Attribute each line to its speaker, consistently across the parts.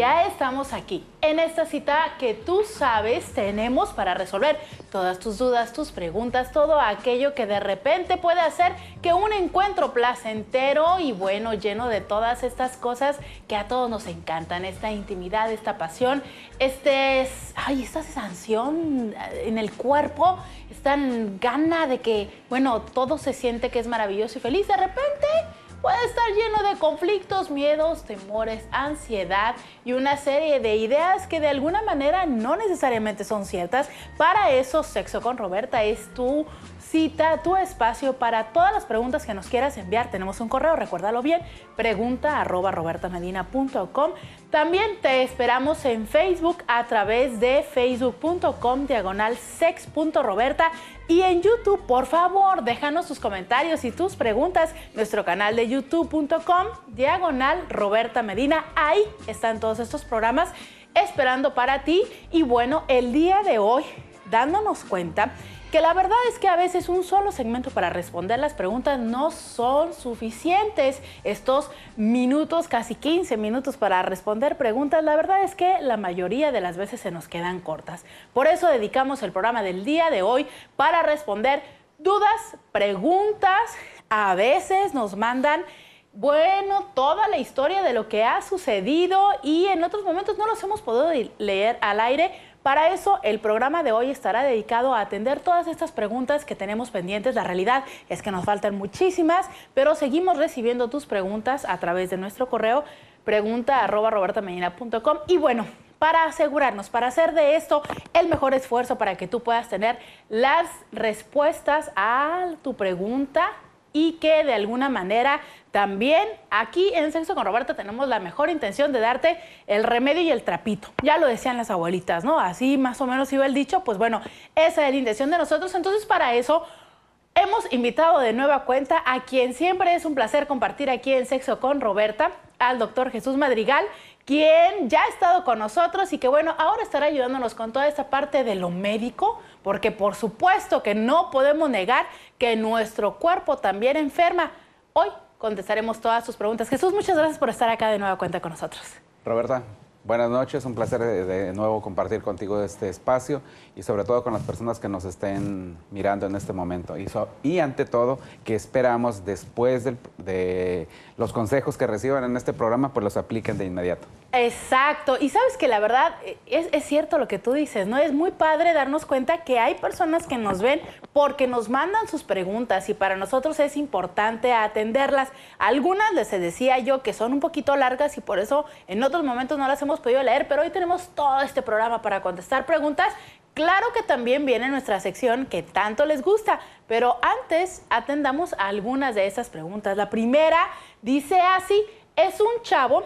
Speaker 1: ya estamos aquí, en esta cita que tú sabes tenemos para resolver todas tus dudas, tus preguntas, todo aquello que de repente puede hacer que un encuentro placentero y bueno, lleno de todas estas cosas que a todos nos encantan, esta intimidad, esta pasión, este, ay, esta sensación en el cuerpo, esta gana de que, bueno, todo se siente que es maravilloso y feliz, de repente puede estar lleno de conflictos, miedos, temores, ansiedad y una serie de ideas que de alguna manera no necesariamente son ciertas. Para eso, Sexo con Roberta es tu cita, tu espacio para todas las preguntas que nos quieras enviar. Tenemos un correo, recuérdalo bien, pregunta. También te esperamos en Facebook a través de facebook.com diagonal sex.roberta y en YouTube, por favor, déjanos tus comentarios y tus preguntas. Nuestro canal de youtube.com diagonal Roberta Medina. Ahí están todos estos programas esperando para ti. Y bueno, el día de hoy, dándonos cuenta que la verdad es que a veces un solo segmento para responder las preguntas no son suficientes. Estos minutos, casi 15 minutos para responder preguntas, la verdad es que la mayoría de las veces se nos quedan cortas. Por eso dedicamos el programa del día de hoy para responder dudas, preguntas. A veces nos mandan bueno, toda la historia de lo que ha sucedido y en otros momentos no los hemos podido leer al aire para eso, el programa de hoy estará dedicado a atender todas estas preguntas que tenemos pendientes. La realidad es que nos faltan muchísimas, pero seguimos recibiendo tus preguntas a través de nuestro correo pregunta Y bueno, para asegurarnos, para hacer de esto el mejor esfuerzo para que tú puedas tener las respuestas a tu pregunta y que de alguna manera también aquí en Sexo con Roberta tenemos la mejor intención de darte el remedio y el trapito. Ya lo decían las abuelitas, ¿no? Así más o menos iba el dicho, pues bueno, esa es la intención de nosotros. Entonces para eso hemos invitado de nueva cuenta a quien siempre es un placer compartir aquí en Sexo con Roberta, al doctor Jesús Madrigal, quien ya ha estado con nosotros y que bueno, ahora estará ayudándonos con toda esta parte de lo médico, porque por supuesto que no podemos negar que nuestro cuerpo también enferma. Hoy contestaremos todas sus preguntas. Jesús, muchas gracias por estar acá de nueva cuenta con nosotros.
Speaker 2: Roberta, Buenas noches, un placer de, nuevo compartir contigo este espacio y sobre todo con las personas que nos estén mirando en este momento. Y, y ante todo, que esperamos después de los consejos que reciban en este programa, pues los apliquen de inmediato.
Speaker 1: Exacto, y sabes que la verdad eh, es, es, cierto lo que tú dices, ¿no? Es muy padre darnos cuenta que hay personas que nos ven porque nos mandan sus preguntas y para nosotros es importante atenderlas. Algunas les decía yo que son un poquito largas y por eso en otros momentos no las hemos podido leer, pero hoy tenemos todo este programa para contestar preguntas. Claro que también viene nuestra sección que tanto les gusta, pero antes atendamos algunas de esas preguntas. La primera dice así, es un chavo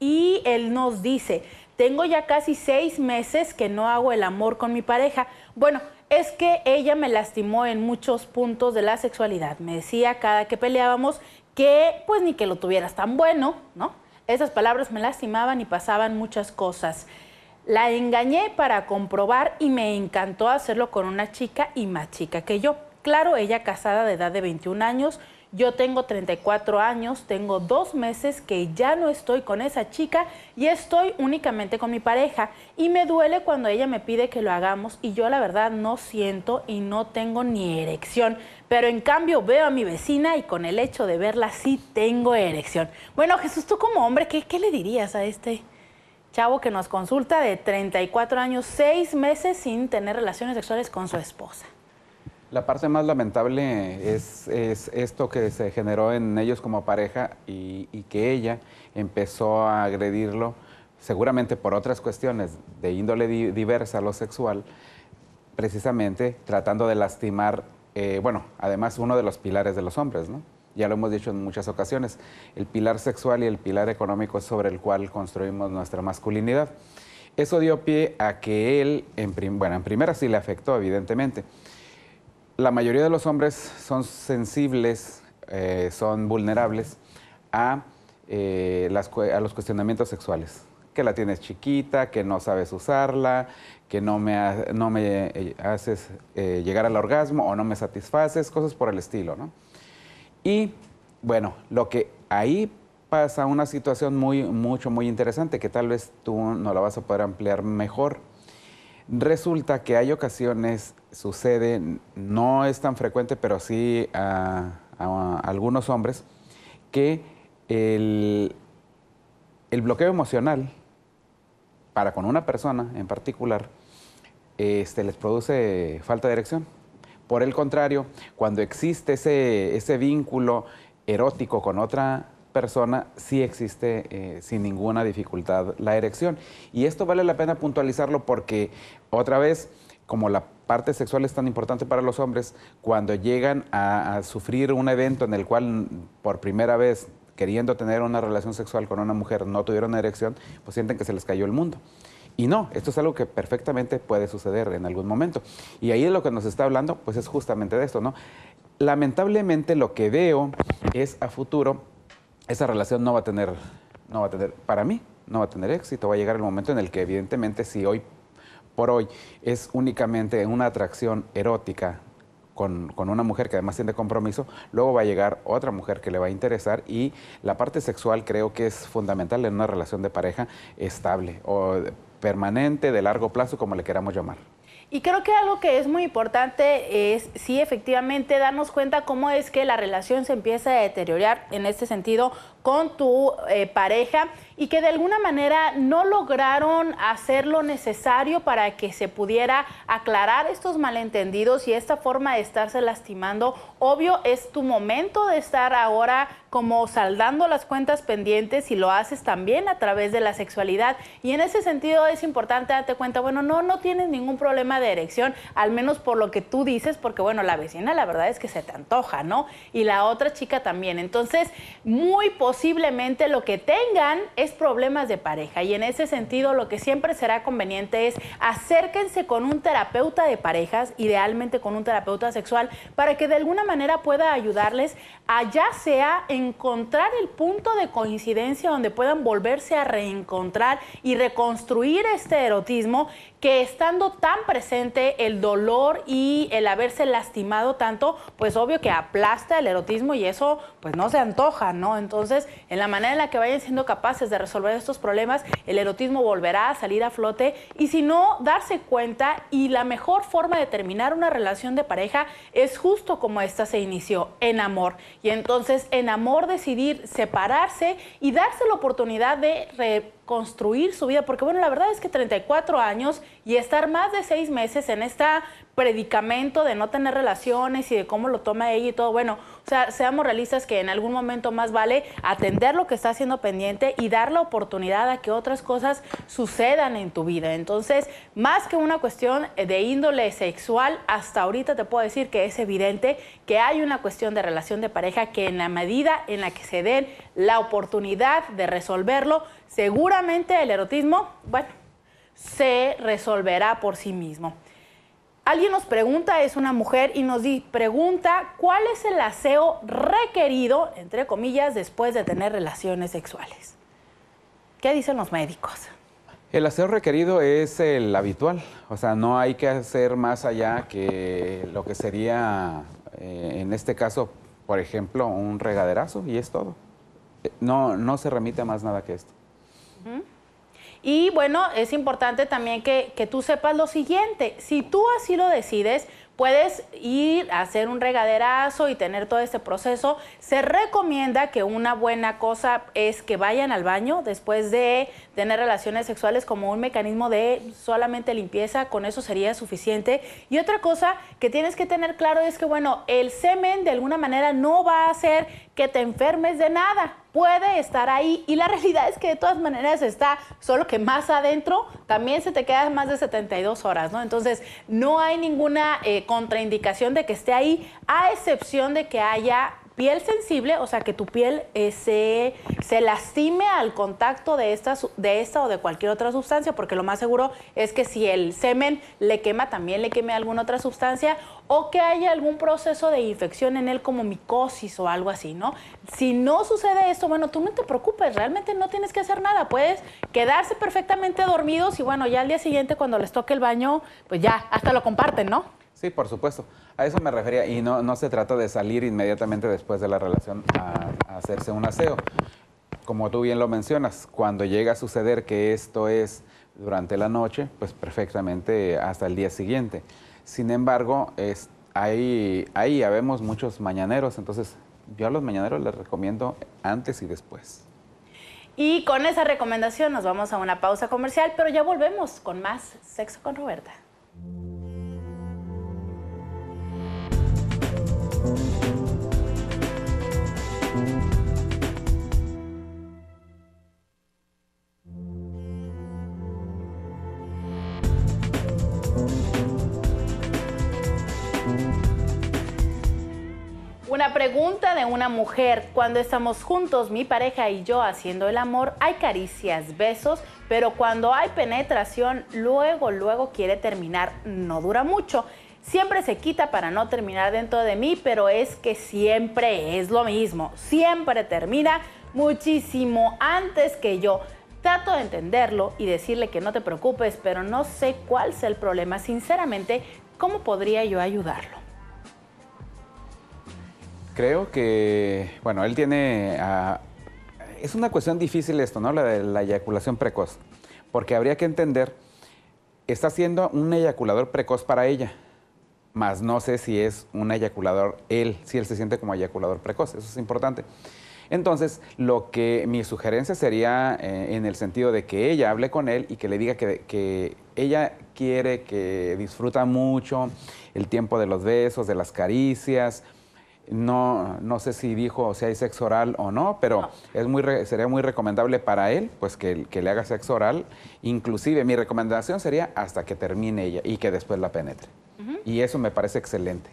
Speaker 1: y él nos dice, tengo ya casi seis meses que no hago el amor con mi pareja. Bueno, es que ella me lastimó en muchos puntos de la sexualidad. Me decía cada que peleábamos que pues ni que lo tuvieras tan bueno, ¿no? Esas palabras me lastimaban y pasaban muchas cosas. La engañé para comprobar y me encantó hacerlo con una chica y más chica que yo. Claro, ella casada de edad de 21 años, yo tengo 34 años, tengo dos meses que ya no estoy con esa chica y estoy únicamente con mi pareja. Y me duele cuando ella me pide que lo hagamos y yo la verdad no siento y no tengo ni erección. Pero en cambio veo a mi vecina y con el hecho de verla sí tengo erección. Bueno, Jesús, tú como hombre, ¿qué, le dirías a este chavo que nos consulta de 34 años, seis meses sin tener relaciones sexuales con su esposa?
Speaker 2: La parte más lamentable es, esto que se generó en ellos como pareja y, que ella empezó a agredirlo, seguramente por otras cuestiones de índole diversa a lo sexual, precisamente tratando de lastimar, eh, bueno, además uno de los pilares de los hombres, ¿no? Ya lo hemos dicho en muchas ocasiones, el pilar sexual y el pilar económico sobre el cual construimos nuestra masculinidad. Eso dio pie a que él, en bueno, en primera sí le afectó, evidentemente, la mayoría de los hombres son sensibles, eh, son vulnerables a, eh, a los cuestionamientos sexuales. Que la tienes chiquita, que no sabes usarla, que no me, no me eh, haces llegar al orgasmo o no me satisfaces, cosas por el estilo, ¿no? Y bueno, lo que ahí pasa una situación muy, mucho, muy interesante que tal vez tú no la vas a poder ampliar mejor. Resulta que hay ocasiones, sucede, no es tan frecuente, pero sí a, algunos hombres, que el, el, bloqueo emocional para con una persona en particular este, les produce falta de erección. Por el contrario, cuando existe ese, ese vínculo erótico con otra persona sí existe eh, sin ninguna dificultad la erección. Y esto vale la pena puntualizarlo porque otra vez, como la parte sexual es tan importante para los hombres, cuando llegan a, sufrir un evento en el cual por primera vez queriendo tener una relación sexual con una mujer no tuvieron erección, pues sienten que se les cayó el mundo. Y no, esto es algo que perfectamente puede suceder en algún momento. Y ahí de lo que nos está hablando, pues es justamente de esto, ¿no? Lamentablemente lo que veo es a futuro esa relación no va a tener, no va a tener, para mí, no va a tener éxito. Va a llegar el momento en el que evidentemente si hoy por hoy es únicamente una atracción erótica con, con, una mujer que además tiene compromiso, luego va a llegar otra mujer que le va a interesar y la parte sexual creo que es fundamental en una relación de pareja estable o permanente, de largo plazo, como le queramos llamar.
Speaker 1: Y creo que algo que es muy importante es, sí, efectivamente, darnos cuenta cómo es que la relación se empieza a deteriorar en este sentido con tu eh, pareja y que de alguna manera no lograron hacer lo necesario para que se pudiera aclarar estos malentendidos y esta forma de estarse lastimando. Obvio, es tu momento de estar ahora como saldando las cuentas pendientes y lo haces también a través de la sexualidad. Y en ese sentido es importante darte cuenta, bueno, no, no tienes ningún problema de erección, al menos por lo que tú dices, porque bueno, la vecina la verdad es que se te antoja, ¿no? Y la otra chica también. Entonces, muy posiblemente lo que tengan es problemas de pareja. Y en ese sentido lo que siempre será conveniente es acérquense con un terapeuta de parejas, idealmente con un terapeuta sexual, para que de alguna manera pueda ayudarles a ya sea encontrar el punto de coincidencia donde puedan volverse a reencontrar y reconstruir este erotismo que estando tan presente el dolor y el haberse lastimado tanto, pues obvio que aplasta el erotismo y eso pues no se antoja, ¿no? Entonces, en la manera en la que vayan siendo capaces de resolver estos problemas, el erotismo volverá a salir a flote y si no, darse cuenta y la mejor forma de terminar una relación de pareja es justo como esta se inició, en amor. Y entonces, en amor decidir separarse y darse la oportunidad de construir su vida, porque bueno, la verdad es que 34 años y estar más de seis meses en este predicamento de no tener relaciones y de cómo lo toma ella y todo, bueno, o sea, seamos realistas que en algún momento más vale atender lo que está haciendo pendiente y dar la oportunidad a que otras cosas sucedan en tu vida. Entonces, más que una cuestión de índole sexual, hasta ahorita te puedo decir que es evidente que hay una cuestión de relación de pareja que en la medida en la que se den la oportunidad de resolverlo, seguramente el erotismo, bueno, se resolverá por sí mismo. Alguien nos pregunta, es una mujer, y nos pregunta cuál es el aseo requerido, entre comillas, después de tener relaciones sexuales. ¿Qué dicen los médicos?
Speaker 2: El aseo requerido es el habitual, o sea, no hay que hacer más allá que lo que sería, eh, en este caso, por ejemplo, un regaderazo y es todo. No, no se remite a más nada que esto.
Speaker 1: Y bueno, es importante también que, que, tú sepas lo siguiente, si tú así lo decides, puedes ir a hacer un regaderazo y tener todo este proceso. Se recomienda que una buena cosa es que vayan al baño después de tener relaciones sexuales como un mecanismo de solamente limpieza, con eso sería suficiente. Y otra cosa que tienes que tener claro es que, bueno, el semen de alguna manera no va a hacer que te enfermes de nada. Puede estar ahí y la realidad es que de todas maneras está, solo que más adentro también se te queda más de 72 horas, ¿no? Entonces, no hay ninguna eh, contraindicación de que esté ahí, a excepción de que haya piel sensible, o sea, que tu piel eh, se, se, lastime al contacto de esta, de esta o de cualquier otra sustancia, porque lo más seguro es que si el semen le quema, también le queme alguna otra sustancia, o que haya algún proceso de infección en él como micosis o algo así, ¿no? Si no sucede esto, bueno, tú no te preocupes, realmente no tienes que hacer nada, puedes quedarse perfectamente dormidos y bueno, ya al día siguiente cuando les toque el baño, pues ya, hasta lo comparten, ¿no?
Speaker 2: Sí, por supuesto. A eso me refería. Y no, no se trata de salir inmediatamente después de la relación a, hacerse un aseo. como tú bien lo mencionas, cuando llega a suceder que esto es durante la noche, pues perfectamente hasta el día siguiente. Sin embargo, es, ahí, ahí habemos muchos mañaneros, entonces yo a los mañaneros les recomiendo antes y después.
Speaker 1: Y con esa recomendación nos vamos a una pausa comercial, pero ya volvemos con más Sexo con Roberta. Pregunta de una mujer. Cuando estamos juntos, mi pareja y yo haciendo el amor, hay caricias, besos, pero cuando hay penetración, luego, luego quiere terminar. No dura mucho. Siempre se quita para no terminar dentro de mí, pero es que siempre es lo mismo. Siempre termina muchísimo antes que yo. Trato de entenderlo y decirle que no te preocupes, pero no sé cuál es el problema. Sinceramente, ¿cómo podría yo ayudarlo?
Speaker 2: Creo que, bueno, él tiene... Ah, es una cuestión difícil esto, ¿no? La de la eyaculación precoz. Porque habría que entender, está siendo un eyaculador precoz para ella, más no sé si es un eyaculador él, si él se siente como eyaculador precoz, eso es importante. Entonces, lo que mi sugerencia sería eh, en el sentido de que ella hable con él y que le diga que ella quiere, que disfruta mucho el tiempo de los besos, de las caricias, no, no sé si dijo si hay sexo oral o no, pero es muy sería muy recomendable para él pues que, que, le haga sexo oral. Inclusive mi recomendación sería hasta que termine ella y que después la penetre. Y eso me parece excelente.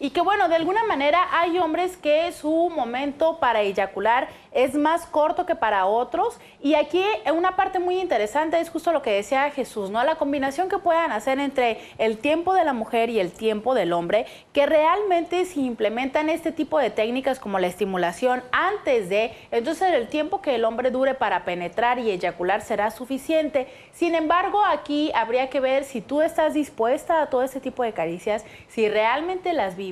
Speaker 1: Y que bueno, de alguna manera hay hombres que su momento para eyacular es más corto que para otros. Y aquí una parte muy interesante es justo lo que decía Jesús, ¿no? La combinación que puedan hacer entre el tiempo de la mujer y el tiempo del hombre, que realmente si implementan este tipo de técnicas como la estimulación antes de, entonces el tiempo que el hombre dure para penetrar y eyacular será suficiente. Sin embargo, aquí habría que ver si tú estás dispuesta a todo ese tipo de caricias, si realmente las vives,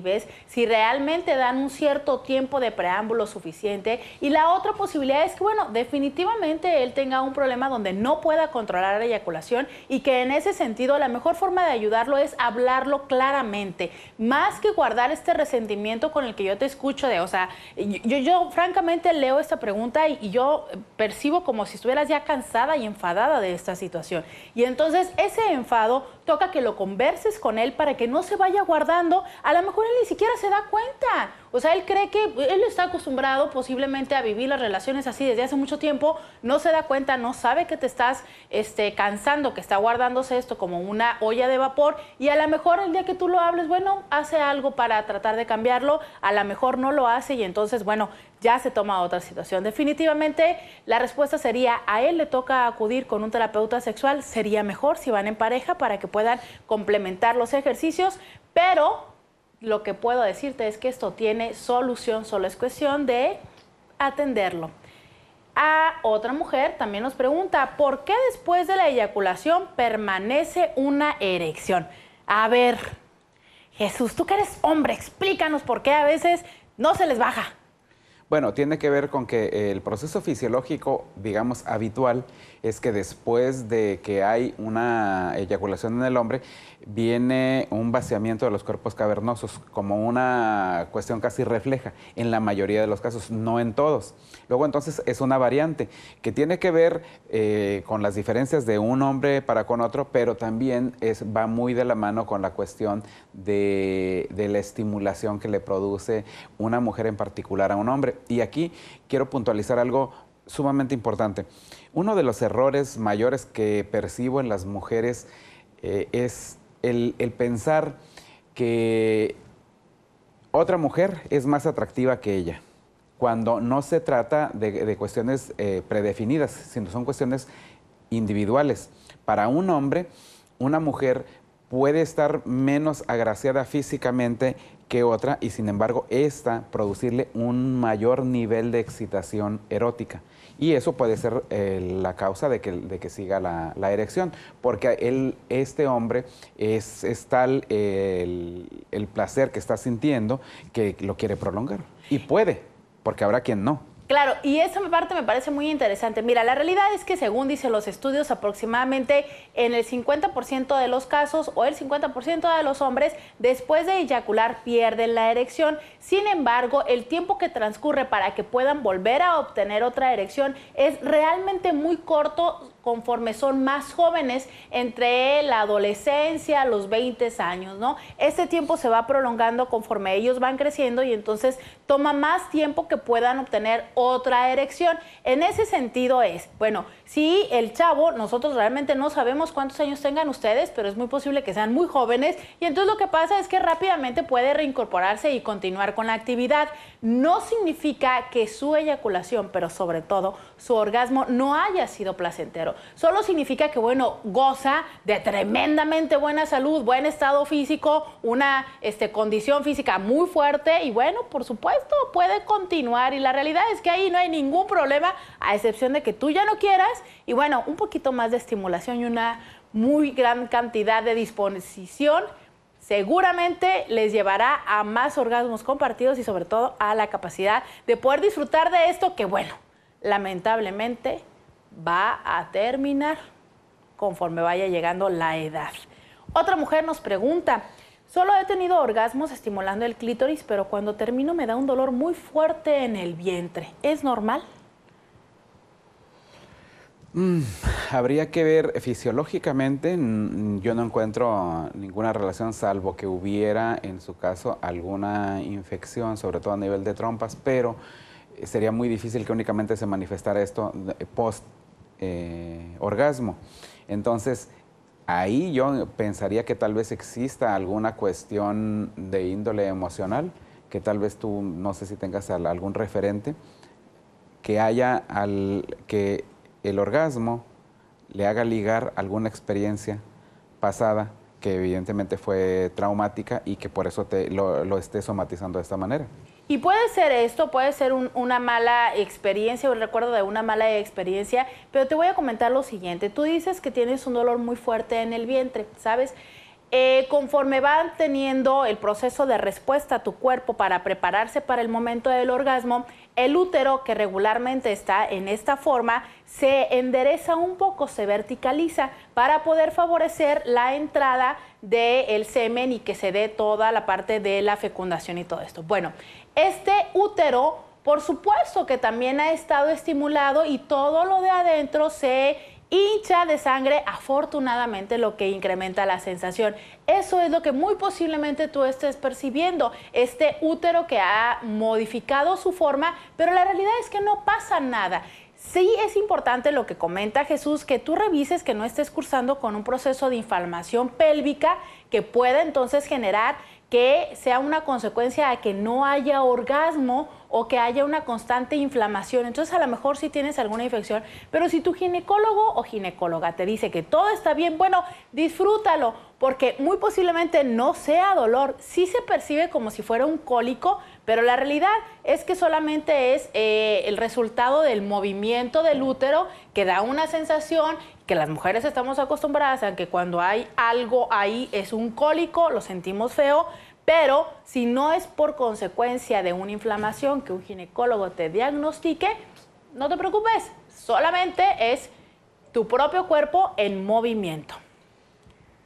Speaker 1: si realmente dan un cierto tiempo de preámbulo suficiente y la otra posibilidad es que, bueno, definitivamente él tenga un problema donde no pueda controlar la eyaculación y que en ese sentido la mejor forma de ayudarlo es hablarlo claramente, más que guardar este resentimiento con el que yo te escucho de, o sea, yo, yo francamente leo esta pregunta y, y yo percibo como si estuvieras ya cansada y enfadada de esta situación. Y entonces ese enfado toca que lo converses con él para que no se vaya guardando, a lo mejor él ni siquiera se da cuenta. O sea, él cree que él está acostumbrado posiblemente a vivir las relaciones así desde hace mucho tiempo, no se da cuenta, no sabe que te estás este, cansando, que está guardándose esto como una olla de vapor y a lo mejor el día que tú lo hables, bueno, hace algo para tratar de cambiarlo, a lo mejor no lo hace y entonces, bueno, ya se toma otra situación. Definitivamente la respuesta sería, a él le toca acudir con un terapeuta sexual, sería mejor si van en pareja para que puedan complementar los ejercicios, pero lo que puedo decirte es que esto tiene solución, solo es cuestión de atenderlo. A otra mujer también nos pregunta, ¿por qué después de la eyaculación permanece una erección? A ver, Jesús, tú que eres hombre, explícanos por qué a veces no se les baja.
Speaker 2: Bueno, tiene que ver con que el proceso fisiológico, digamos, habitual, es que después de que hay una eyaculación en el hombre, viene un vaciamiento de los cuerpos cavernosos como una cuestión casi refleja, en la mayoría de los casos, no en todos. Luego entonces es una variante que tiene que ver eh, con las diferencias de un hombre para con otro, pero también es, va muy de la mano con la cuestión de, de la estimulación que le produce una mujer en particular a un hombre. Y aquí quiero puntualizar algo sumamente importante. Uno de los errores mayores que percibo en las mujeres eh, es el, pensar que otra mujer es más atractiva que ella, cuando no se trata de, cuestiones eh, predefinidas, sino son cuestiones individuales. Para un hombre, una mujer puede estar menos agraciada físicamente que otra y sin embargo esta producirle un mayor nivel de excitación erótica. Y eso puede ser eh, la causa de que, de que siga la, erección, porque él, este hombre es, tal el, el placer que está sintiendo que lo quiere prolongar. Y puede, porque habrá quien no.
Speaker 1: Claro, y esa parte me parece muy interesante. Mira, la realidad es que según dicen los estudios, aproximadamente en el 50% de los casos o el 50% de los hombres después de eyacular pierden la erección. Sin embargo, el tiempo que transcurre para que puedan volver a obtener otra erección es realmente muy corto conforme son más jóvenes, entre la adolescencia, los 20 años, ¿no? Este tiempo se va prolongando conforme ellos van creciendo y entonces toma más tiempo que puedan obtener otra erección. En ese sentido es, bueno, si el chavo, nosotros realmente no sabemos cuántos años tengan ustedes, pero es muy posible que sean muy jóvenes y entonces lo que pasa es que rápidamente puede reincorporarse y continuar con la actividad. No significa que su eyaculación, pero sobre todo su orgasmo no haya sido placentero solo significa que, bueno, goza de tremendamente buena salud, buen estado físico, una este, condición física muy fuerte y, bueno, por supuesto, puede continuar. Y la realidad es que ahí no hay ningún problema, a excepción de que tú ya no quieras. Y, bueno, un poquito más de estimulación y una muy gran cantidad de disposición seguramente les llevará a más orgasmos compartidos y sobre todo a la capacidad de poder disfrutar de esto que, bueno, lamentablemente va a terminar conforme vaya llegando la edad. Otra mujer nos pregunta, solo he tenido orgasmos estimulando el clítoris, pero cuando termino me da un dolor muy fuerte en el vientre. ¿Es normal?
Speaker 2: Mm, habría que ver fisiológicamente, yo no encuentro ninguna relación salvo que hubiera en su caso alguna infección, sobre todo a nivel de trompas, pero sería muy difícil que únicamente se manifestara esto post eh, orgasmo. Entonces, ahí yo pensaría que tal vez exista alguna cuestión de índole emocional, que tal vez tú, no sé si tengas algún referente, que haya al, que el orgasmo le haga ligar alguna experiencia pasada que evidentemente fue traumática y que por eso te, lo, lo esté somatizando de esta manera.
Speaker 1: Y puede ser esto, puede ser una mala experiencia, un recuerdo de una mala experiencia, pero te voy a comentar lo siguiente. Tú dices que tienes un dolor muy fuerte en el vientre, ¿sabes? Eh, conforme van teniendo el proceso de respuesta a tu cuerpo para prepararse para el momento del orgasmo, el útero, que regularmente está en esta forma, se endereza un poco, se verticaliza para poder favorecer la entrada del semen y que se dé toda la parte de la fecundación y todo esto. Bueno, este útero, por supuesto que también ha estado estimulado y todo lo de adentro se hincha de sangre, afortunadamente lo que incrementa la sensación. Eso es lo que muy posiblemente tú estés percibiendo, este útero que ha modificado su forma, pero la realidad es que no pasa nada. Sí es importante lo que comenta Jesús, que tú revises que no estés cursando con un proceso de inflamación pélvica que pueda entonces generar que sea una consecuencia de que no haya orgasmo o que haya una constante inflamación. Entonces a lo mejor sí tienes alguna infección, pero si tu ginecólogo o ginecóloga te dice que todo está bien, bueno, disfrútalo, porque muy posiblemente no sea dolor, sí se percibe como si fuera un cólico, pero la realidad es que solamente es eh, el resultado del movimiento del útero que da una sensación que las mujeres estamos acostumbradas a que cuando hay algo ahí es un cólico, lo sentimos feo, pero si no es por consecuencia de una inflamación que un ginecólogo te diagnostique, no te preocupes, solamente es tu propio cuerpo en movimiento.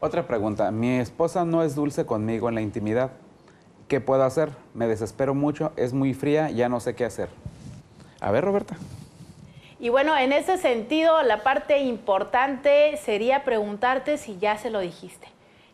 Speaker 2: Otra pregunta, mi esposa no es dulce conmigo en la intimidad. ¿Qué puedo hacer? Me desespero mucho, es muy fría, ya no sé qué hacer. A ver, Roberta.
Speaker 1: Y bueno, en ese sentido, la parte importante sería preguntarte si ya se lo dijiste.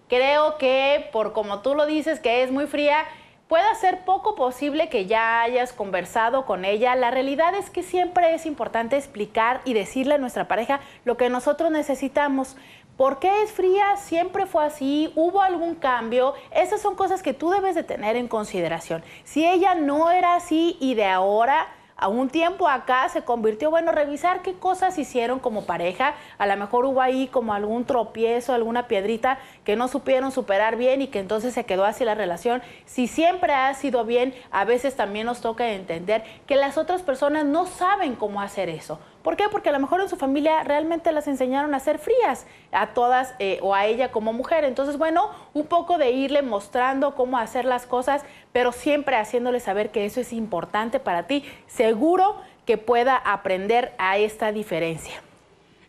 Speaker 1: Creo que por como tú lo dices, que es muy fría, puede ser poco posible que ya hayas conversado con ella. La realidad es que siempre es importante explicar y decirle a nuestra pareja lo que nosotros necesitamos. ¿Por qué es fría? Siempre fue así, hubo algún cambio. Esas son cosas que tú debes de tener en consideración. Si ella no era así y de ahora a un tiempo acá se convirtió, bueno, revisar qué cosas hicieron como pareja. A lo mejor hubo ahí como algún tropiezo, alguna piedrita que no supieron superar bien y que entonces se quedó así la relación. Si siempre ha sido bien, a veces también nos toca entender que las otras personas no saben cómo hacer eso. ¿Por qué? Porque a lo mejor en su familia realmente las enseñaron a ser frías, a todas eh, o a ella como mujer. Entonces, bueno, un poco de irle mostrando cómo hacer las cosas, pero siempre haciéndole saber que eso es importante para ti. Seguro que pueda aprender a esta diferencia.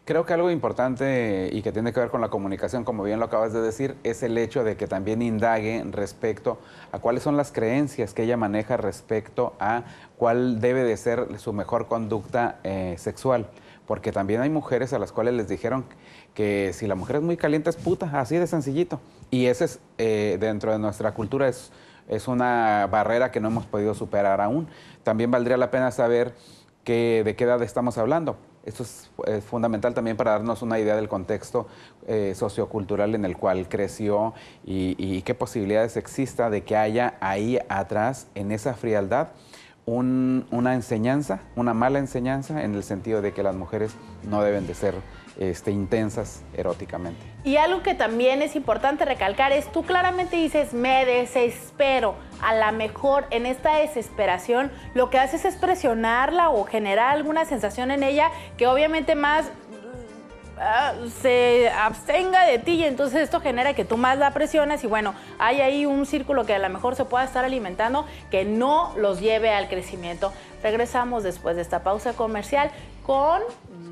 Speaker 2: Creo que algo importante y que tiene que ver con la comunicación, como bien lo acabas de decir, es el hecho de que también indague respecto a cuáles son las creencias que ella maneja respecto a cuál debe de ser su mejor conducta eh, sexual. Porque también hay mujeres a las cuales les dijeron que si la mujer es muy caliente es puta, así de sencillito. Y ese es, eh, dentro de nuestra cultura, es, es una barrera que no hemos podido superar aún. También valdría la pena saber que, de qué edad estamos hablando esto es, fundamental también para darnos una idea del contexto eh, sociocultural en el cual creció y, qué posibilidades exista de que haya ahí atrás, en esa frialdad, una enseñanza, una mala enseñanza, en el sentido de que las mujeres no deben de ser este, intensas eróticamente.
Speaker 1: Y algo que también es importante recalcar es, tú claramente dices, me desespero. A lo mejor en esta desesperación lo que haces es presionarla o generar alguna sensación en ella que obviamente más ah, se abstenga de ti y entonces esto genera que tú más la presiones y bueno, hay ahí un círculo que a lo mejor se pueda estar alimentando que no los lleve al crecimiento. Regresamos después de esta pausa comercial con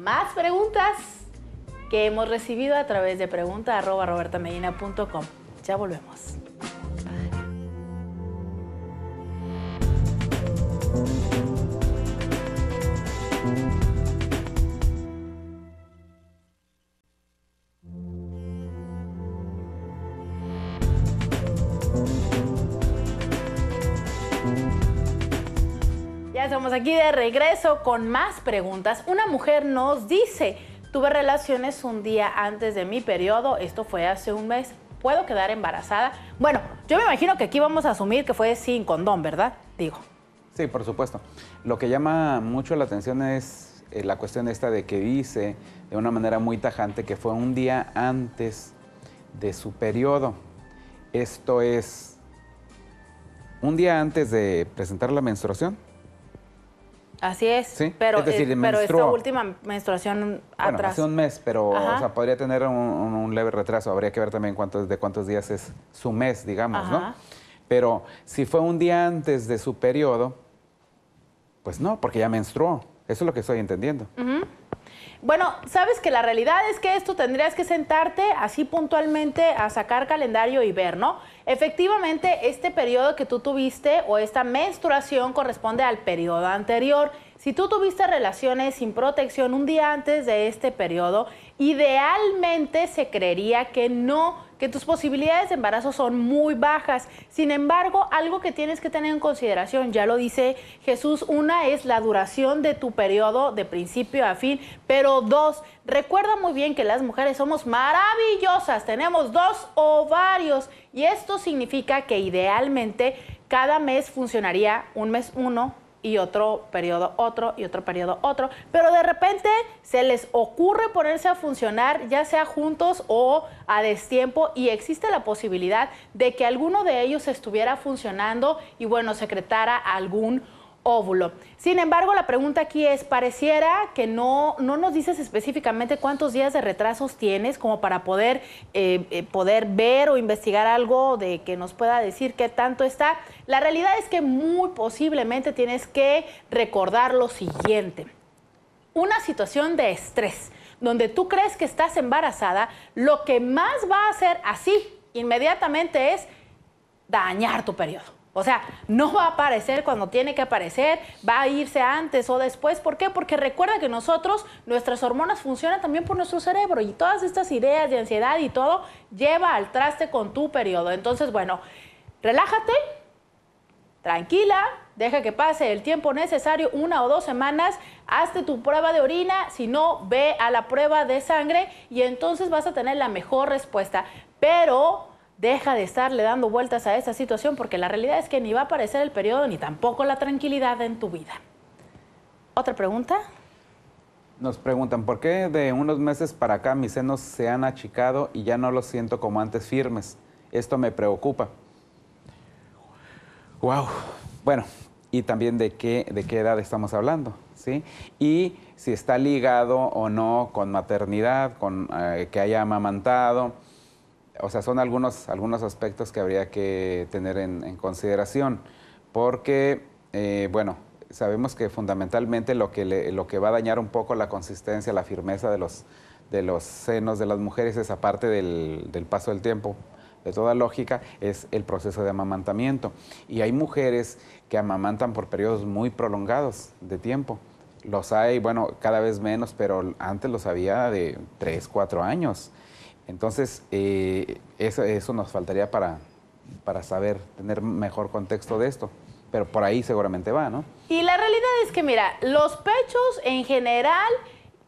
Speaker 1: más preguntas que hemos recibido a través de pregunta Ya volvemos. Ya estamos aquí de regreso con más preguntas. Una mujer nos dice, Tuve relaciones un día antes de mi periodo, esto fue hace un mes. ¿Puedo quedar embarazada? Bueno, yo me imagino que aquí vamos a asumir que fue sin condón, ¿verdad? Digo.
Speaker 2: Sí, por supuesto. Lo que llama mucho la atención es eh, la cuestión esta de que dice de una manera muy tajante que fue un día antes de su periodo. Esto es un día antes de presentar la menstruación.
Speaker 1: Así es. Pero, eh, pero esta última menstruación
Speaker 2: bueno, Hace un mes, pero podría tener un, leve retraso. Habría que ver también cuántos, de cuántos días es su mes, digamos, ¿no? Pero si fue un día antes de su periodo, pues no, porque ya menstruó. Eso es lo que estoy entendiendo.
Speaker 1: Bueno, sabes que la realidad es que esto tendrías que sentarte así puntualmente a sacar calendario y ver, ¿no? Efectivamente, este periodo que tú tuviste o esta menstruación corresponde al periodo anterior. Si tú tuviste relaciones sin protección un día antes de este periodo, idealmente se creería que no que tus posibilidades de embarazo son muy bajas. Sin embargo, algo que tienes que tener en consideración, ya lo dice Jesús, una es la duración de tu periodo de principio a fin, pero dos, recuerda muy bien que las mujeres somos maravillosas, tenemos dos ovarios y esto significa que idealmente cada mes funcionaría un mes uno, y otro periodo otro y otro periodo otro, pero de repente se les ocurre ponerse a funcionar ya sea juntos o a destiempo y existe la posibilidad de que alguno de ellos estuviera funcionando y bueno, secretara algún óvulo. Sin embargo, la pregunta aquí es, pareciera que no, no nos dices específicamente cuántos días de retrasos tienes como para poder, eh, eh, poder ver o investigar algo de que nos pueda decir qué tanto está. La realidad es que muy posiblemente tienes que recordar lo siguiente. Una situación de estrés donde tú crees que estás embarazada, lo que más va a hacer así inmediatamente es dañar tu periodo. O sea, no va a aparecer cuando tiene que aparecer, va a irse antes o después. ¿Por qué? Porque recuerda que nosotros, nuestras hormonas funcionan también por nuestro cerebro y todas estas ideas de ansiedad y todo lleva al traste con tu periodo. Entonces, bueno, relájate, tranquila, deja que pase el tiempo necesario, una o dos semanas, hazte tu prueba de orina, si no, ve a la prueba de sangre y entonces vas a tener la mejor respuesta. Pero Deja de estarle dando vueltas a esa situación porque la realidad es que ni va a aparecer el periodo ni tampoco la tranquilidad en tu vida. ¿Otra pregunta?
Speaker 2: Nos preguntan, ¿por qué de unos meses para acá mis senos se han achicado y ya no los siento como antes firmes? Esto me preocupa. Wow. Bueno, y también de qué, de qué edad estamos hablando. ¿sí? Y si está ligado o no con maternidad, con eh, que haya amamantado. O sea, son algunos, algunos aspectos que habría que tener en, consideración, porque, eh, bueno, sabemos que fundamentalmente lo que, lo que va a dañar un poco la consistencia, la firmeza de los, de los senos de las mujeres es aparte del, del paso del tiempo, de toda lógica, es el proceso de amamantamiento. Y hay mujeres que amamantan por periodos muy prolongados de tiempo. Los hay, bueno, cada vez menos, pero antes los había de 3, 4 años. Entonces, eh, eso, eso, nos faltaría para, para saber, tener mejor contexto de esto. Pero por ahí seguramente va, ¿no?
Speaker 1: Y la realidad es que, mira, los pechos en general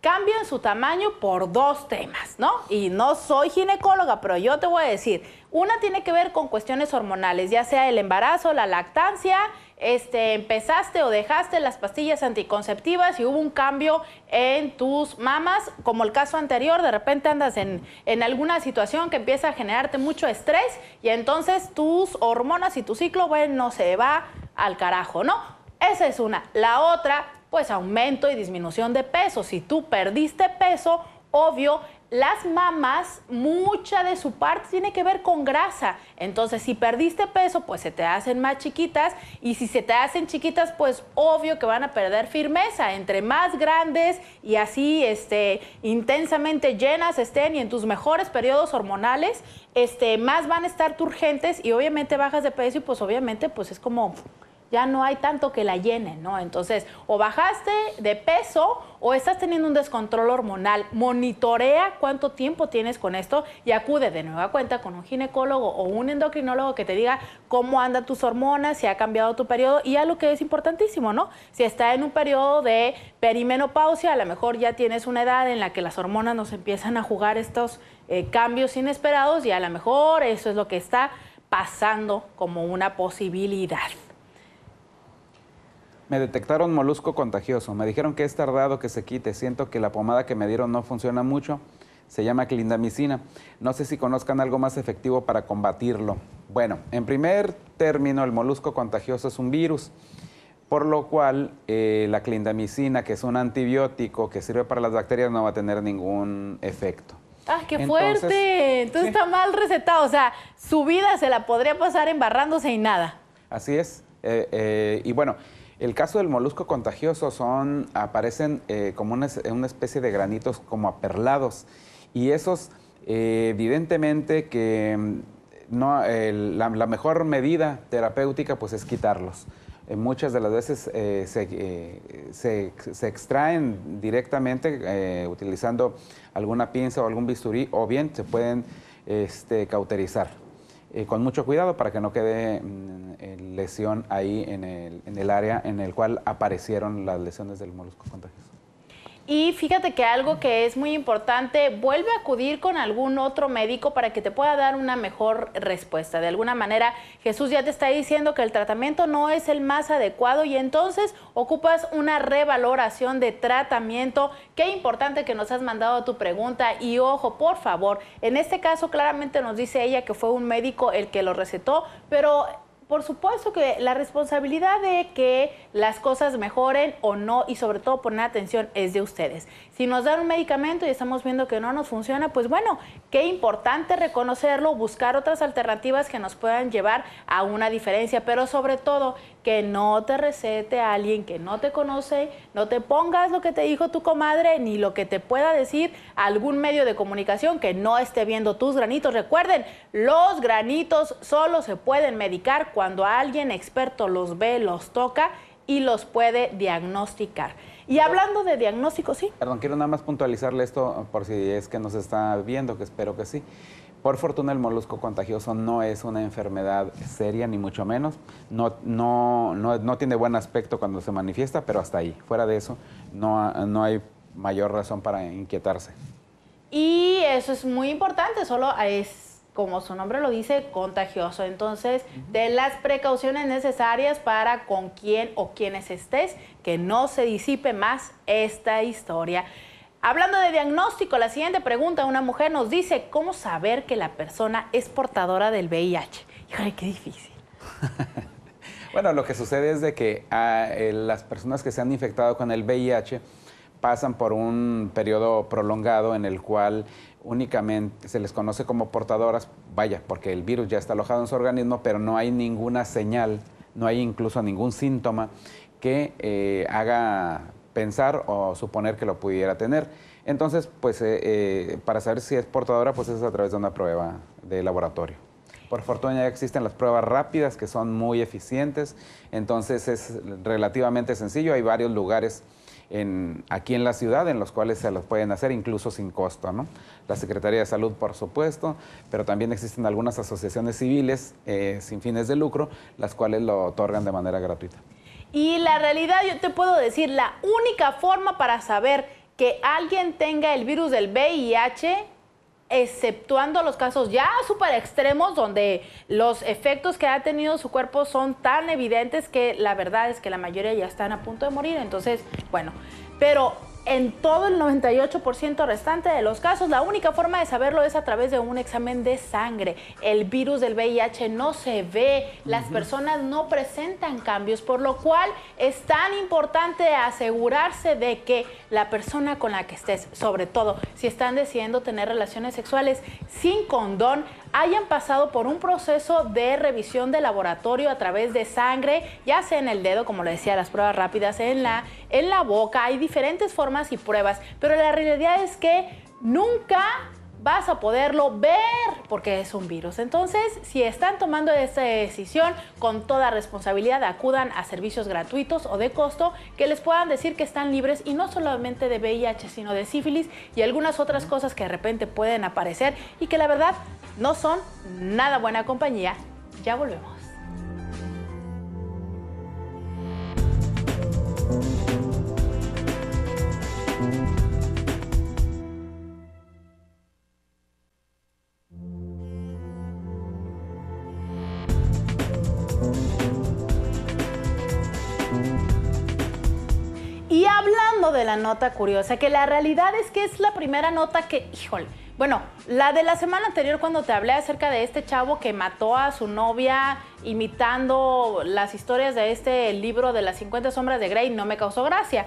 Speaker 1: cambian su tamaño por dos temas, ¿no? Y no soy ginecóloga, pero yo te voy a decir, una tiene que ver con cuestiones hormonales, ya sea el embarazo, la lactancia, este, empezaste o dejaste las pastillas anticonceptivas y hubo un cambio en tus mamas, como el caso anterior, de repente andas en, en alguna situación que empieza a generarte mucho estrés y entonces tus hormonas y tu ciclo, bueno, se va al carajo, ¿no? Esa es una. La otra, pues aumento y disminución de peso. Si tú perdiste peso, obvio, las mamas, mucha de su parte tiene que ver con grasa. Entonces, si perdiste peso, pues se te hacen más chiquitas. Y si se te hacen chiquitas, pues obvio que van a perder firmeza. Entre más grandes y así este, intensamente llenas estén y en tus mejores periodos hormonales, este, más van a estar turgentes y obviamente bajas de peso y pues obviamente pues es como ya no hay tanto que la llene, ¿no? Entonces, o bajaste de peso o estás teniendo un descontrol hormonal, monitorea cuánto tiempo tienes con esto y acude de nueva cuenta con un ginecólogo o un endocrinólogo que te diga cómo andan tus hormonas, si ha cambiado tu periodo y algo que es importantísimo, ¿no? Si está en un periodo de perimenopausia, a lo mejor ya tienes una edad en la que las hormonas nos empiezan a jugar estos eh, cambios inesperados y a lo mejor eso es lo que está pasando como una posibilidad.
Speaker 2: Me detectaron molusco contagioso. Me dijeron que es tardado que se quite. Siento que la pomada que me dieron no funciona mucho. Se llama clindamicina. No sé si conozcan algo más efectivo para combatirlo. Bueno, en primer término, el molusco contagioso es un virus, por lo cual eh, la clindamicina, que es un antibiótico que sirve para las bacterias, no va a tener ningún efecto.
Speaker 1: ¡Ah, qué fuerte! Entonces está mal recetado. O sea, su vida se la podría pasar embarrándose y nada.
Speaker 2: Así es. Eh, eh, y bueno, el caso del molusco contagioso son, aparecen eh, como una, especie de granitos como aperlados y esos eh, evidentemente que mm, no, la, mejor medida terapéutica pues es quitarlos. Eh, muchas de las veces se, extraen directamente utilizando alguna pinza o algún bisturí o bien se pueden este, cauterizar. Eh, con mucho cuidado para que no quede mm, lesión ahí en el, en el área en el cual aparecieron las lesiones del molusco contagioso.
Speaker 1: Y fíjate que algo que es muy importante, vuelve a acudir con algún otro médico para que te pueda dar una mejor respuesta. De alguna manera, Jesús ya te está diciendo que el tratamiento no es el más adecuado y entonces ocupas una revaloración de tratamiento. Qué importante que nos has mandado tu pregunta y ojo, por favor, en este caso claramente nos dice ella que fue un médico el que lo recetó, pero por supuesto que la responsabilidad de que las cosas mejoren o no y sobre todo poner atención es de ustedes. Si nos dan un medicamento y estamos viendo que no nos funciona, pues bueno, qué importante reconocerlo, buscar otras alternativas que nos puedan llevar a una diferencia, pero sobre todo que no te recete a alguien que no te conoce, no te pongas lo que te dijo tu comadre ni lo que te pueda decir algún medio de comunicación que no esté viendo tus granitos. Recuerden, los granitos solo se pueden medicar cuando alguien experto los ve, los toca y los puede diagnosticar. Y hablando de diagnóstico, sí.
Speaker 2: Perdón, quiero nada más puntualizarle esto por si es que nos está viendo, que espero que sí. Por fortuna el molusco contagioso no es una enfermedad seria, ni mucho menos. No, no, no, tiene buen aspecto cuando se manifiesta, pero hasta ahí. Fuera de eso, no, no hay mayor razón para inquietarse.
Speaker 1: Y eso es muy importante, solo es, como su nombre lo dice, contagioso. Entonces, de las precauciones necesarias para con quién o quienes estés, que no se disipe más esta historia. Hablando de diagnóstico, la siguiente pregunta, una mujer nos dice, ¿cómo saber que la persona es portadora del VIH? Híjole, qué difícil.
Speaker 2: Bueno, lo que sucede es de que ah, eh, las personas que se han infectado con el VIH pasan por un periodo prolongado en el cual únicamente se les conoce como portadoras, vaya, porque el virus ya está alojado en su organismo, pero no hay ninguna señal, no hay incluso ningún síntoma que eh, haga pensar o suponer que lo pudiera tener. Entonces, pues eh, eh, para saber si es portadora, pues es a través de una prueba de laboratorio. Por fortuna ya existen las pruebas rápidas que son muy eficientes, entonces es relativamente sencillo. Hay varios lugares aquí en la ciudad en los cuales se los pueden hacer incluso sin costo. ¿no? La Secretaría de Salud, por supuesto, pero también existen algunas asociaciones civiles eh, sin fines de lucro, las cuales lo otorgan de manera gratuita.
Speaker 1: Y la realidad, yo te puedo decir, la única forma para saber que alguien tenga el virus del VIH exceptuando los casos ya súper extremos donde los efectos que ha tenido su cuerpo son tan evidentes que la verdad es que la mayoría ya están a punto de morir. Entonces, bueno, pero en todo el 98% restante de los casos, la única forma de saberlo es a través de un examen de sangre. El virus del VIH no se ve, las personas no presentan cambios, por lo cual es tan importante asegurarse de que la persona con la que estés, sobre todo si están decidiendo tener relaciones sexuales sin condón, hayan pasado por un proceso de revisión de laboratorio a través de sangre, ya sea en el dedo, como le decía, las pruebas rápidas, en la, en la boca, hay diferentes formas y pruebas, pero la realidad es que nunca vas a poderlo ver porque es un virus. Entonces, si están tomando esta decisión con toda responsabilidad, acudan a servicios gratuitos o de costo que les puedan decir que están libres y no solamente de VIH, sino de sífilis y algunas otras cosas que de repente pueden aparecer y que la verdad no son nada buena compañía. Ya volvemos. La nota curiosa, que la realidad es que es la primera nota que, híjole, bueno, la de la semana anterior cuando te hablé acerca de este chavo que mató a su novia imitando las historias de este libro de las 50 sombras de Grey no me causó gracia.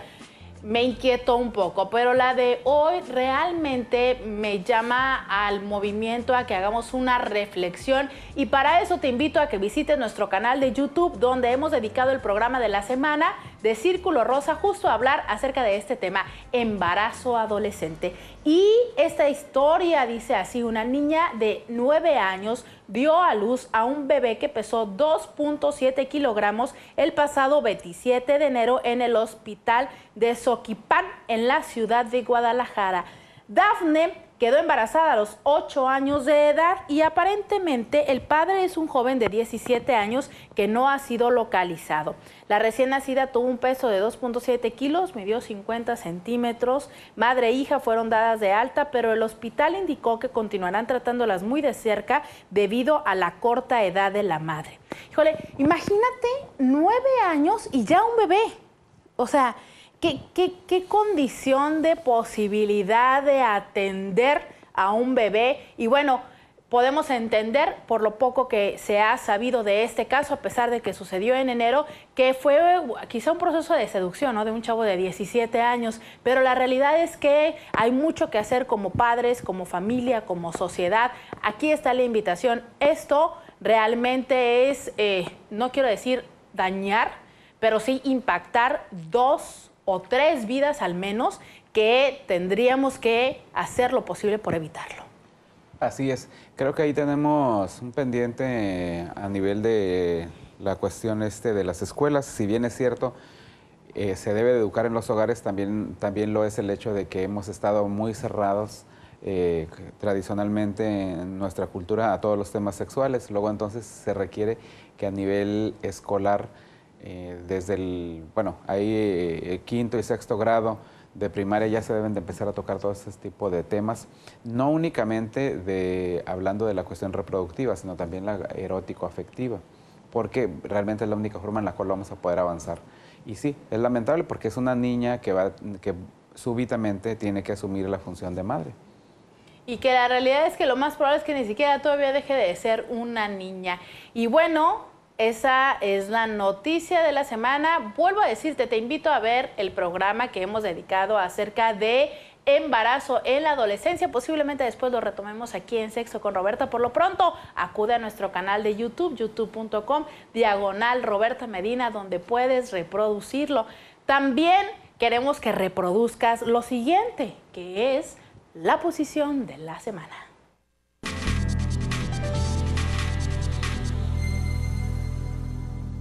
Speaker 1: Me inquietó un poco, pero la de hoy realmente me llama al movimiento a que hagamos una reflexión. Y para eso te invito a que visites nuestro canal de YouTube donde hemos dedicado el programa de la semana de Círculo Rosa justo a hablar acerca de este tema, embarazo adolescente. Y esta historia dice así, una niña de 9 años dio a luz a un bebé que pesó 2.7 kilogramos el pasado 27 de enero en el hospital de Soquipán, en la ciudad de Guadalajara. Dafne quedó embarazada a los 8 años de edad y aparentemente el padre es un joven de 17 años que no ha sido localizado. La recién nacida tuvo un peso de 2.7 kilos, midió 50 centímetros. Madre e hija fueron dadas de alta, pero el hospital indicó que continuarán tratándolas muy de cerca debido a la corta edad de la madre. Híjole, imagínate nueve años y ya un bebé. O sea, ¿Qué, condición de posibilidad de atender a un bebé? Y bueno, podemos entender por lo poco que se ha sabido de este caso, a pesar de que sucedió en enero, que fue quizá un proceso de seducción ¿no? de un chavo de 17 años, pero la realidad es que hay mucho que hacer como padres, como familia, como sociedad. Aquí está la invitación. Esto realmente es, eh, no quiero decir dañar, pero sí impactar dos o tres vidas al menos que tendríamos que hacer lo posible por evitarlo.
Speaker 2: Así es. Creo que ahí tenemos un pendiente a nivel de la cuestión este de las escuelas. Si bien es cierto, eh, se debe de educar en los hogares, también, también lo es el hecho de que hemos estado muy cerrados eh, tradicionalmente en nuestra cultura a todos los temas sexuales. Luego entonces se requiere que a nivel escolar eh, desde el, bueno, ahí eh, quinto y sexto grado de primaria ya se deben de empezar a tocar todo este tipo de temas, no únicamente de, hablando de la cuestión reproductiva, sino también la erótico-afectiva, porque realmente es la única forma en la cual vamos a poder avanzar. Y sí, es lamentable porque es una niña que, va, que súbitamente tiene que asumir la función de madre.
Speaker 1: Y que la realidad es que lo más probable es que ni siquiera todavía deje de ser una niña. Y bueno, Esa es la noticia de la semana. Vuelvo a decirte, te invito a ver el programa que hemos dedicado acerca de embarazo en la adolescencia. Posiblemente después lo retomemos aquí en Sexo con Roberta. Por lo pronto, acude a nuestro canal de YouTube, youtube.com, diagonal Roberta Medina, donde puedes reproducirlo. También queremos que reproduzcas lo siguiente, que es la posición de la semana.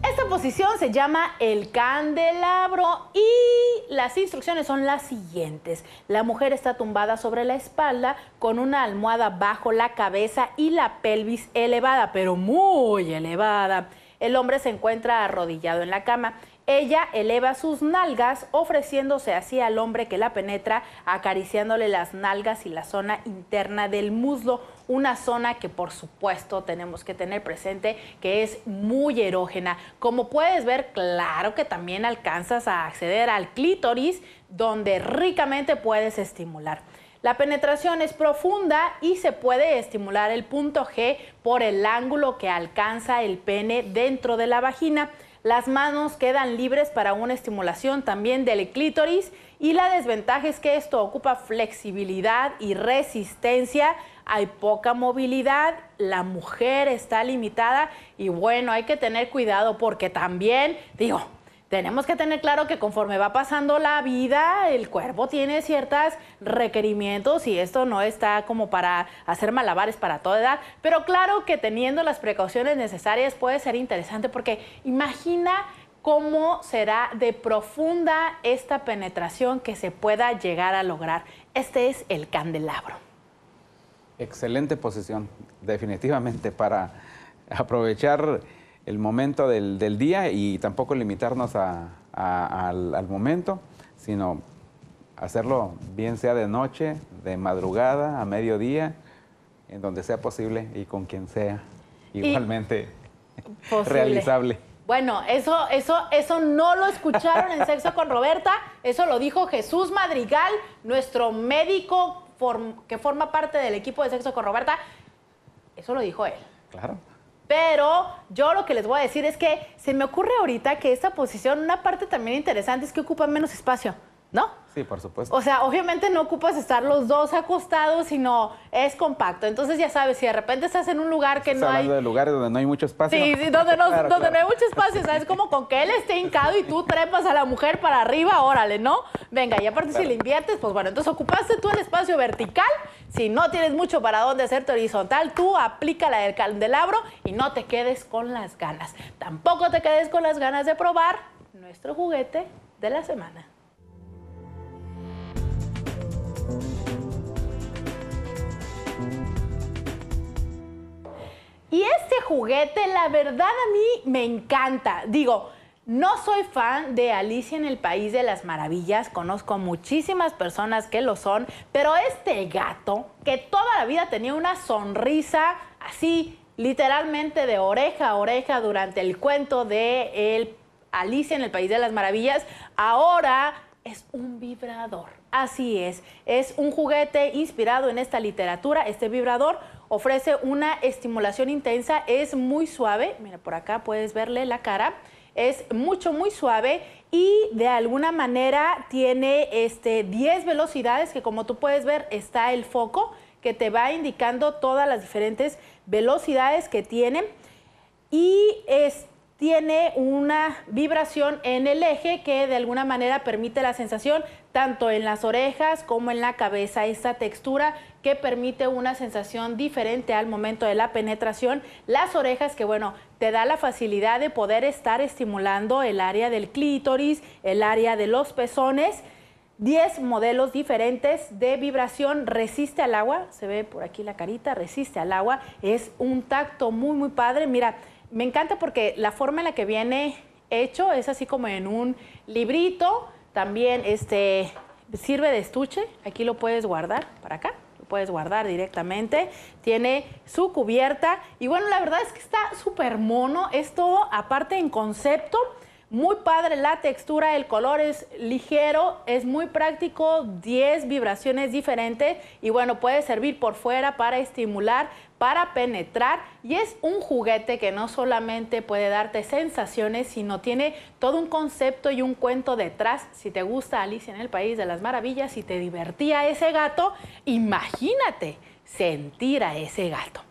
Speaker 1: Esta posición se llama el candelabro y las instrucciones son las siguientes. La mujer está tumbada sobre la espalda con una almohada bajo la cabeza y la pelvis elevada, pero muy elevada. El hombre se encuentra arrodillado en la cama. Ella eleva sus nalgas, ofreciéndose así al hombre que la penetra, acariciándole las nalgas y la zona interna del muslo, una zona que por supuesto tenemos que tener presente que es muy erógena. Como puedes ver, claro que también alcanzas a acceder al clítoris, donde ricamente puedes estimular. La penetración es profunda y se puede estimular el punto G por el ángulo que alcanza el pene dentro de la vagina. Las manos quedan libres para una estimulación también del clítoris y la desventaja es que esto ocupa flexibilidad y resistencia. Hay poca movilidad, la mujer está limitada y bueno, hay que tener cuidado porque también, digo, tenemos que tener claro que conforme va pasando la vida, el cuerpo tiene ciertos requerimientos y esto no está como para hacer malabares para toda edad, pero claro que teniendo las precauciones necesarias puede ser interesante porque imagina cómo será de profunda esta penetración que se pueda llegar a lograr. Este es el candelabro.
Speaker 2: Excelente posición, definitivamente, para aprovechar el momento del, día y tampoco limitarnos al, momento, sino hacerlo bien sea de noche, de madrugada, a mediodía, en donde sea posible y con quien sea igualmente realizable.
Speaker 1: Bueno, eso, eso, eso no lo escucharon en Sexo con Roberta, eso lo dijo Jesús Madrigal, nuestro médico que forma parte del equipo de Sexo con Roberta. Eso lo dijo él.
Speaker 2: Claro.
Speaker 1: Pero yo lo que les voy a decir es que se me ocurre ahorita que esta posición, una parte también interesante es que ocupa menos espacio, ¿no?
Speaker 2: Sí, por supuesto.
Speaker 1: O sea, obviamente no ocupas estar los dos acostados, sino es compacto. Entonces ya sabes, si de repente estás en un lugar que no hay...
Speaker 2: de lugares donde no hay mucho espacio.
Speaker 1: Sí, sí donde, no, donde no hay mucho espacio, ¿sabes? Como con que él esté hincado y tú trepas a la mujer para arriba, órale, ¿no? Venga, y aparte si le inviertes, pues bueno, entonces ocupaste tú el espacio vertical. Si no tienes mucho para dónde hacerte horizontal, tú aplica la del candelabro y no te quedes con las ganas. Tampoco te quedes con las ganas de probar nuestro juguete de la semana. Y este juguete, la verdad a mí me encanta. Digo, no soy fan de Alicia en el País de las Maravillas, conozco muchísimas personas que lo son, pero este gato, que toda la vida tenía una sonrisa así, literalmente de oreja a oreja durante el cuento de Alicia en el País de las Maravillas, ahora es un vibrador. Así es, es un juguete inspirado en esta literatura, este vibrador ofrece una estimulación intensa, es muy suave, mira por acá puedes verle la cara, es mucho, muy suave y de alguna manera tiene este, 10 velocidades que como tú puedes ver está el foco que te va indicando todas las diferentes velocidades que tiene. Y es, tiene una vibración en el eje que de alguna manera permite la sensación tanto en las orejas como en la cabeza, esta textura que permite una sensación diferente al momento de la penetración. Las orejas que, bueno, te da la facilidad de poder estar estimulando el área del clítoris, el área de los pezones. 10 modelos diferentes de vibración, resiste al agua, se ve por aquí la carita, resiste al agua, es un tacto muy, muy padre. Mira, me encanta porque la forma en la que viene hecho es así como en un librito, también este, sirve de estuche, aquí lo puedes guardar para acá. Puedes guardar directamente. Tiene su cubierta. Y bueno, la verdad es que está súper mono. Es todo aparte en concepto Muy padre la textura, el color es ligero, es muy práctico, 10 vibraciones diferentes y bueno, puede servir por fuera para estimular, para penetrar y es un juguete que no solamente puede darte sensaciones, sino tiene todo un concepto y un cuento detrás. Si te gusta Alicia en el País de las Maravillas, si te divertía ese gato, imagínate sentir a ese gato.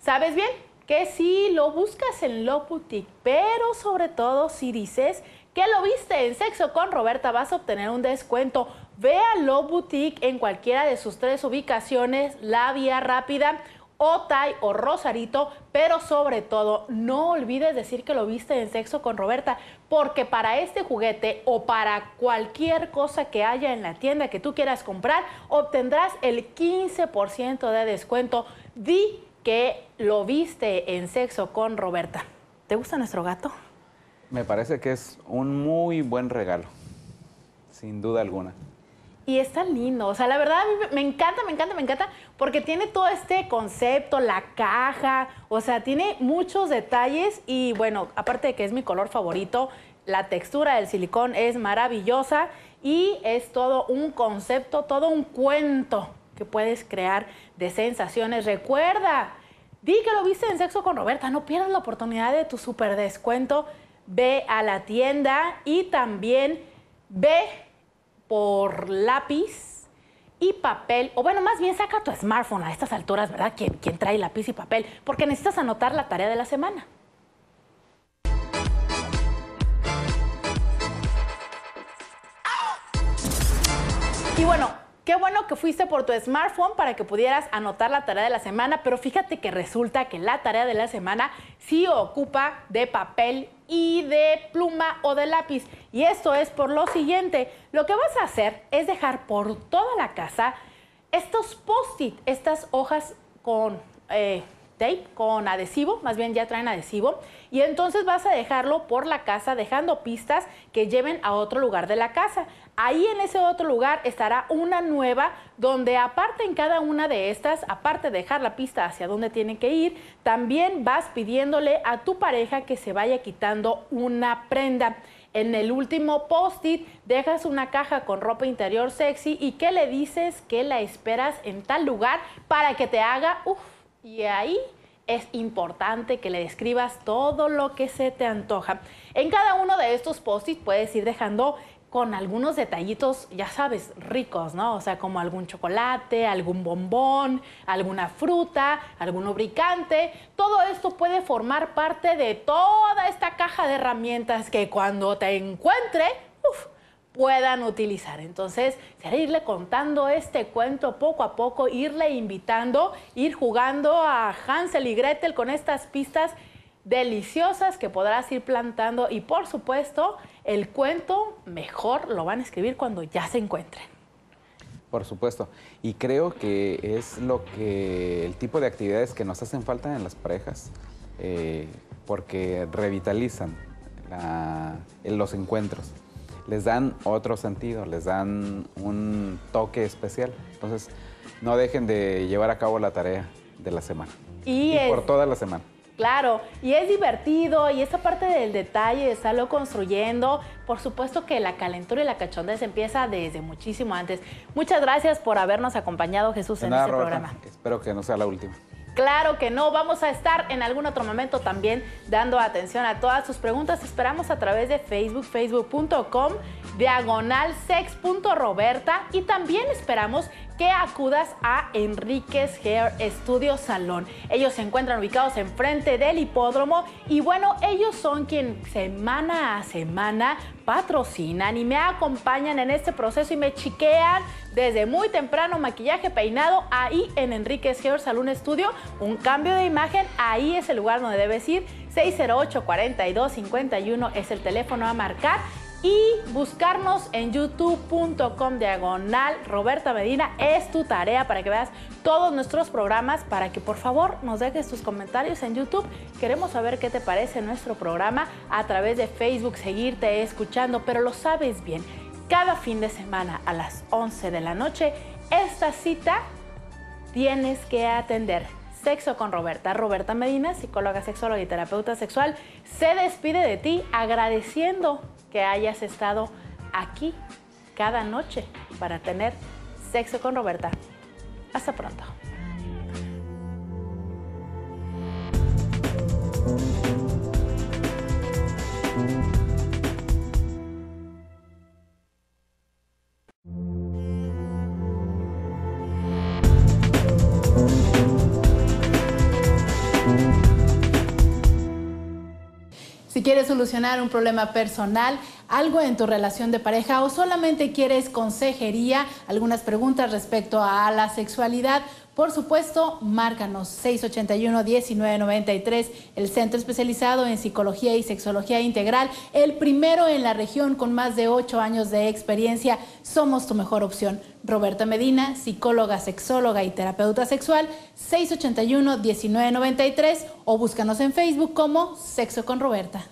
Speaker 1: ¿Sabes bien? Que si lo buscas en Lo Boutique, pero sobre todo si dices que lo viste en Sexo con Roberta, vas a obtener un descuento. Ve a Lo Boutique en cualquiera de sus tres ubicaciones, La Vía Rápida, Otay o Rosarito, pero sobre todo no olvides decir que lo viste en Sexo con Roberta, porque para este juguete o para cualquier cosa que haya en la tienda que tú quieras comprar, obtendrás el 15% de descuento. Di que lo viste en sexo con Roberta. ¿Te gusta nuestro gato?
Speaker 2: Me parece que es un muy buen regalo, sin duda alguna.
Speaker 1: Y está lindo, o sea, la verdad me encanta, me encanta, me encanta, porque tiene todo este concepto, la caja, o sea, tiene muchos detalles y bueno, aparte de que es mi color favorito, la textura del silicón es maravillosa y es todo un concepto, todo un cuento que puedes crear de sensaciones. Recuerda, di que lo viste en Sexo con Roberta, no pierdas la oportunidad de tu super descuento. Ve a la tienda y también ve por lápiz y papel, o bueno, más bien saca tu smartphone a estas alturas, ¿verdad? ¿Quién, quién trae lápiz y papel? Porque necesitas anotar la tarea de la semana. Y bueno, Qué bueno que fuiste por tu smartphone para que pudieras anotar la tarea de la semana, pero fíjate que resulta que la tarea de la semana sí ocupa de papel y de pluma o de lápiz. Y esto es por lo siguiente, lo que vas a hacer es dejar por toda la casa estos post-it, estas hojas con... Eh, con adhesivo, más bien ya traen adhesivo, y entonces vas a dejarlo por la casa dejando pistas que lleven a otro lugar de la casa. Ahí en ese otro lugar estará una nueva donde aparte en cada una de estas, aparte de dejar la pista hacia dónde tienen que ir, también vas pidiéndole a tu pareja que se vaya quitando una prenda. En el último post-it dejas una caja con ropa interior sexy y que le dices que la esperas en tal lugar para que te haga, uff, y ahí es importante que le describas todo lo que se te antoja. En cada uno de estos post-it puedes ir dejando con algunos detallitos, ya sabes, ricos, ¿no? O sea, como algún chocolate, algún bombón, alguna fruta, algún lubricante. Todo esto puede formar parte de toda esta caja de herramientas que cuando te encuentre, uf, puedan utilizar. Entonces, será irle contando este cuento poco a poco, irle invitando, ir jugando a Hansel y Gretel con estas pistas deliciosas que podrás ir plantando y por supuesto el cuento mejor lo van a escribir cuando ya se encuentren.
Speaker 2: Por supuesto. Y creo que es lo que el tipo de actividades que nos hacen falta en las parejas, eh, porque revitalizan los encuentros les dan otro sentido, les dan un toque especial. Entonces, no dejen de llevar a cabo la tarea de la semana. Y, por toda la semana.
Speaker 1: Claro, y es divertido y esa parte del detalle de estarlo construyendo, por supuesto que la calentura y la cachondez empieza desde muchísimo antes. Muchas gracias por habernos acompañado, Jesús, en este programa.
Speaker 2: Espero que no sea la última.
Speaker 1: Claro que no, vamos a estar en algún otro momento también dando atención a todas sus preguntas. Esperamos a través de Facebook, facebook.com, diagonal sex.roberta y también esperamos que acudas a Enríquez Hair Studio Salón. Ellos se encuentran ubicados enfrente del hipódromo y bueno, ellos son quien semana a semana patrocinan y me acompañan en este proceso y me chiquean desde muy temprano maquillaje, peinado, ahí en Enríquez Hair Salón Studio, un cambio de imagen, ahí es el lugar donde debes ir. 608 4251 es el teléfono a marcar y buscarnos en youtube.com diagonal Roberta Medina es tu tarea para que veas todos nuestros programas, para que por favor nos dejes tus comentarios en YouTube. Queremos saber qué te parece nuestro programa a través de Facebook, seguirte escuchando, pero lo sabes bien, cada fin de semana a las 11 de la noche, esta cita tienes que atender Sexo con Roberta. Roberta Medina, psicóloga, sexóloga y terapeuta sexual, se despide de ti agradeciendo que hayas estado aquí cada noche para tener sexo con Roberta. Hasta pronto. Quieres solucionar un problema personal, algo en tu relación de pareja o solamente quieres consejería, algunas preguntas respecto a la sexualidad, por supuesto, márcanos 681-1993, el centro especializado en psicología y sexología integral, el primero en la región con más de ocho años de experiencia. Somos tu mejor opción. Roberta Medina, psicóloga, sexóloga y terapeuta sexual, 681-1993 o búscanos en Facebook como Sexo con Roberta.